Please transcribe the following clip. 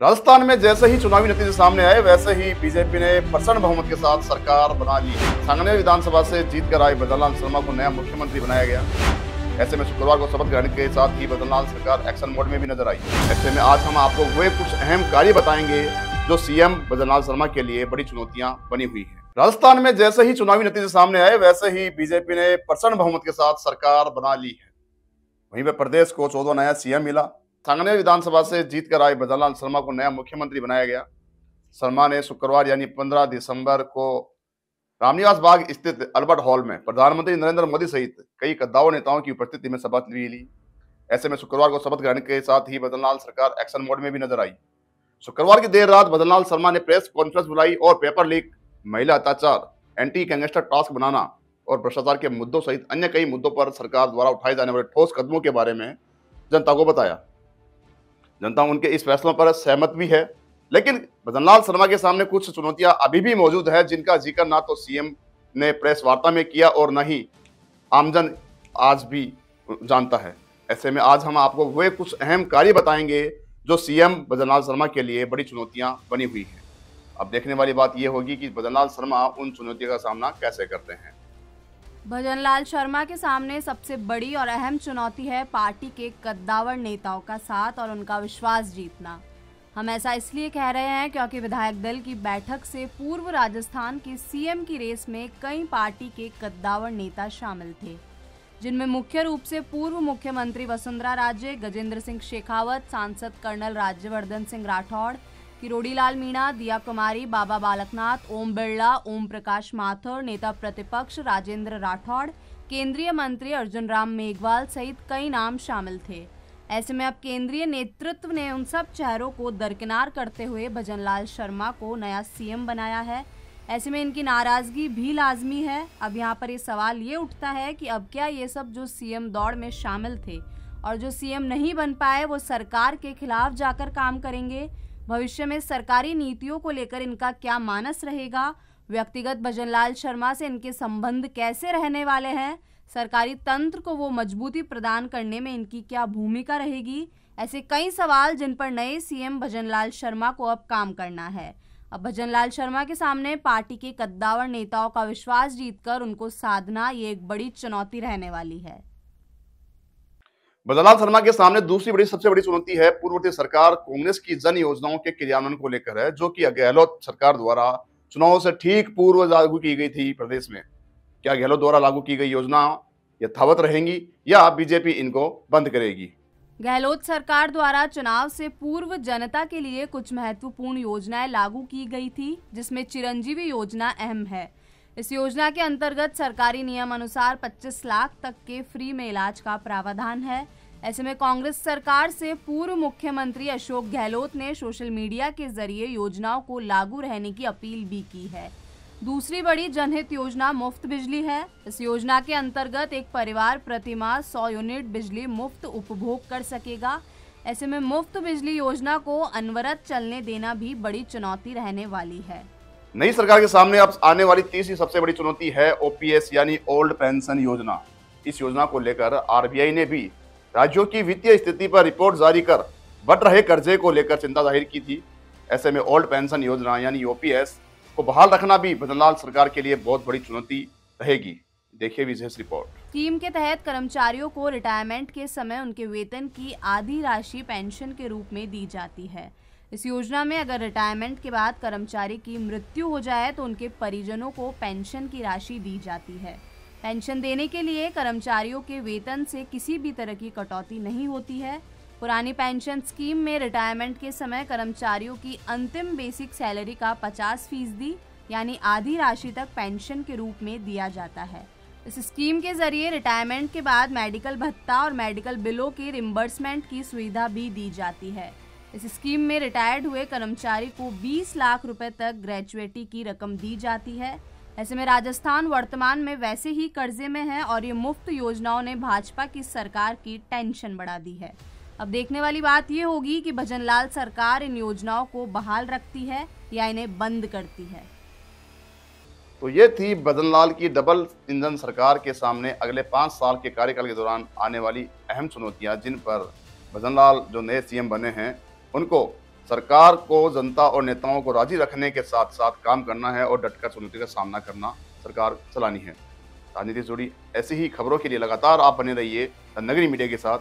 राजस्थान में जैसे ही चुनावी नतीजे सामने आए, वैसे ही बीजेपी ने प्रसन्न बहुमत के साथ सरकार बना ली। सांगनेर विधानसभा से जीत कर आए बदनलाल शर्मा को नया मुख्यमंत्री बनाया गया। ऐसे में शुक्रवार को शपथ ग्रहण के साथ ही बदनलाल सरकार एक्शन मोड में भी नज़र आई। ऐसे में आज हम आपको वे कुछ अहम कार्य बताएँगे, जो सीएम बदनलाल शर्मा के लिए बड़ी चुनौतियाँ बनी हुई है। राजस्थान में जैसे ही चुनावी नतीजे सामने आए, वैसे ही बीजेपी ने प्रसन्न बहुमत के साथ सरकार बना ली है। वहीं पे प्रदेश को चौदह नया सीएम मिला। सांगनेर विधानसभा से जीत कर आए बदनलाल शर्मा को नया मुख्यमंत्री बनाया गया। शर्मा ने शुक्रवार यानी 15 दिसंबर को रामनिवास बाग स्थित अल्बर्ट हॉल में प्रधानमंत्री नरेंद्र मोदी सहित कई कद्दावर नेताओं की उपस्थिति में शपथ भी ली ऐसे में शुक्रवार को शपथ ग्रहण के साथ ही बदनलाल सरकार एक्शन मोड में भी नज़र आई। शुक्रवार की देर रात बदनलाल शर्मा ने प्रेस कॉन्फ्रेंस बुलाई और पेपर लीक, महिला अत्याचार, एंटी गैंगस्टर टास्क बनाना और भ्रष्टाचार के मुद्दों सहित अन्य कई मुद्दों पर सरकार द्वारा उठाए जाने वाले ठोस कदमों के बारे में जनता को बताया। जनता उनके इस फैसलों पर सहमत भी है। लेकिन भजनलाल शर्मा के सामने कुछ चुनौतियाँ अभी भी मौजूद है, जिनका ज़िक्र ना तो सीएम ने प्रेस वार्ता में किया और न ही आमजन आज भी जानता है। ऐसे में आज हम आपको वे कुछ अहम कार्य बताएँगे, जो सीएम बदनलाल शर्मा के लिए बड़ी चुनौतियाँ बनी हुई हैं। अब देखने वाली बात यह होगी कि बदनलाल शर्मा उन चुनौतियों का सामना कैसे करते हैं। भजनलाल शर्मा के सामने सबसे बड़ी और अहम चुनौती है पार्टी के कद्दावर नेताओं का साथ और उनका विश्वास जीतना। हम ऐसा इसलिए कह रहे हैं क्योंकि विधायक दल की बैठक से पूर्व राजस्थान के सीएम की रेस में कई पार्टी के कद्दावर नेता शामिल थे, जिनमें मुख्य रूप से पूर्व मुख्यमंत्री वसुंधरा राजे, गजेंद्र सिंह शेखावत, सांसद कर्नल राज्यवर्धन सिंह राठौड़ किरोड़ीलाल मीणा, दिया कुमारी, बाबा बालकनाथ, ओम बिरला, ओम प्रकाश माथुर, नेता प्रतिपक्ष राजेंद्र राठौड़, केंद्रीय मंत्री अर्जुन राम मेघवाल सहित कई नाम शामिल थे। ऐसे में अब केंद्रीय नेतृत्व ने उन सब चेहरों को दरकिनार करते हुए भजनलाल शर्मा को नया सीएम बनाया है। ऐसे में इनकी नाराज़गी भी लाजमी है। अब यहाँ पर ये सवाल ये उठता है कि अब क्या ये सब जो सीएम दौड़ में शामिल थे और जो सीएम नहीं बन पाए, वो सरकार के खिलाफ जाकर काम करेंगे? भविष्य में सरकारी नीतियों को लेकर इनका क्या मानस रहेगा? व्यक्तिगत भजनलाल शर्मा से इनके संबंध कैसे रहने वाले हैं? सरकारी तंत्र को वो मजबूती प्रदान करने में इनकी क्या भूमिका रहेगी? ऐसे कई सवाल जिन पर नए सीएम भजनलाल शर्मा को अब काम करना है। अब भजनलाल शर्मा के सामने पार्टी के कद्दावर नेताओं का विश्वास जीतकर उनको साधना ये एक बड़ी चुनौती रहने वाली है। बदलाल शर्मा के सामने दूसरी बड़ी, सबसे बड़ी चुनौती है पूर्ववर्ती सरकार कांग्रेस की जन योजनाओं के क्रियान्वयन को लेकर है, जो कि गहलोत सरकार द्वारा चुनाव से ठीक पूर्व लागू की गई थी प्रदेश में। क्या गहलोत द्वारा लागू की गई योजना यथावत रहेंगी या बीजेपी इनको बंद करेगी? गहलोत सरकार द्वारा चुनाव से पूर्व जनता के लिए कुछ महत्वपूर्ण योजनाएँ लागू की गई थी, जिसमें चिरंजीवी योजना अहम है। इस योजना के अंतर्गत सरकारी नियम अनुसार 25 लाख तक के फ्री में इलाज का प्रावधान है। ऐसे में कांग्रेस सरकार से पूर्व मुख्यमंत्री अशोक गहलोत ने सोशल मीडिया के ज़रिए योजनाओं को लागू रहने की अपील भी की है। दूसरी बड़ी जनहित योजना मुफ़्त बिजली है। इस योजना के अंतर्गत एक परिवार प्रतिमाह सौ यूनिट बिजली मुफ़्त उपभोग कर सकेगा। ऐसे में मुफ़्त बिजली योजना को अनवरत चलने देना भी बड़ी चुनौती रहने वाली है। नई सरकार के सामने अब आने वाली तीसरी सबसे बड़ी चुनौती है ओपीएस यानी ओल्ड पेंशन योजना। इस योजना को लेकर आरबीआई ने भी राज्यों की वित्तीय स्थिति पर रिपोर्ट जारी कर बढ़ रहे कर्जे को लेकर चिंता ज़ाहिर की थी। ऐसे में ओल्ड पेंशन योजना, यानी ओपीएस को बहाल रखना भी बदनलाल सरकार के लिए बहुत बड़ी चुनौती रहेगी। देखिए विशेष रिपोर्ट। स्कीम के तहत कर्मचारियों को रिटायरमेंट के समय उनके वेतन की आधी राशि पेंशन के रूप में दी जाती है। इस योजना में अगर रिटायरमेंट के बाद कर्मचारी की मृत्यु हो जाए तो उनके परिजनों को पेंशन की राशि दी जाती है। पेंशन देने के लिए कर्मचारियों के वेतन से किसी भी तरह की कटौती नहीं होती है। पुरानी पेंशन स्कीम में रिटायरमेंट के समय कर्मचारियों की अंतिम बेसिक सैलरी का 50 फ़ीसदी, यानी आधी राशि तक पेंशन के रूप में दिया जाता है। इस स्कीम के ज़रिए रिटायरमेंट के बाद मेडिकल भत्ता और मेडिकल बिलों के रिम्बर्समेंट की सुविधा भी दी जाती है। इस स्कीम में रिटायर्ड हुए कर्मचारी को 20 लाख रुपए तक ग्रेजुएटी की रकम दी जाती है। ऐसे में राजस्थान वर्तमान में वैसे ही कर्जे में है और ये मुफ़्त योजनाओं ने भाजपा की सरकार की टेंशन बढ़ा दी है। अब देखने वाली बात ये होगी कि भजनलाल सरकार इन योजनाओं को बहाल रखती है या इन्हें बंद करती है। तो ये थी बदनलाल की डबल इंजन सरकार के सामने अगले पाँच साल के कार्यकाल के दौरान आने वाली अहम चुनौतियाँ, जिन पर भजनलाल जो नए सीएम बने हैं उनको सरकार को, जनता और नेताओं को राज़ी रखने के साथ साथ काम करना है और डटकर चुनौती का सामना करना सरकार चलानी है। राजनीति से जुड़ी ऐसी ही खबरों के लिए लगातार आप बने रहिए नगरी मीडिया के साथ।